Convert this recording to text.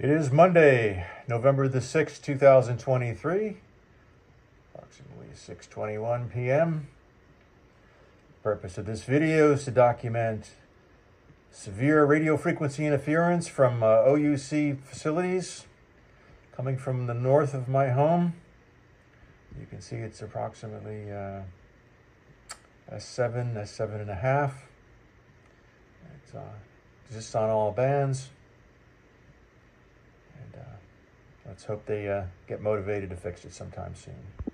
It is Monday, November the 6th, 2023, approximately 6.21 p.m. The Purpose of this video is to document severe radio frequency interference from uh, OUC facilities coming from the north of my home. You can see it's approximately uh, S7, S7 and a half. It's uh, just on all bands. Uh, let's hope they uh, get motivated to fix it sometime soon.